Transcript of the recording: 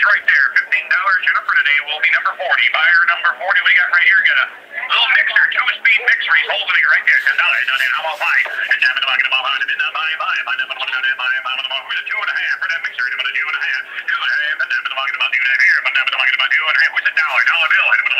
finish right there. Fifteen dollars Jennifer today will be number forty. Buyer number forty. What do you got right here? Got a little mixer, two speed mixer. He's holding it right there. Ten dollars on I'm on five? It's happened about about five. It's not five. Five. Five. Five. Five. Five. Five. Five. With a two and a half for that mixer. It's about a two and a half. Two and a half. It's happened about two and a half here. But it's happened about two and a half. What's a dollar? Dollar bill.